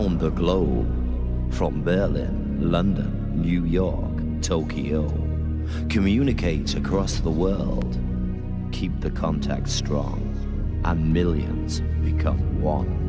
around the globe, from Berlin, London, New York, Tokyo. Communicate across the world. Keep the contact strong, and millions become one.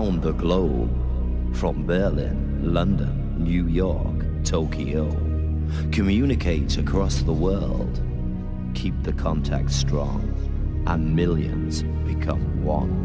Around the globe, from Berlin, London, New York, Tokyo. Communicate across the world. Keep the contact strong, and millions become one.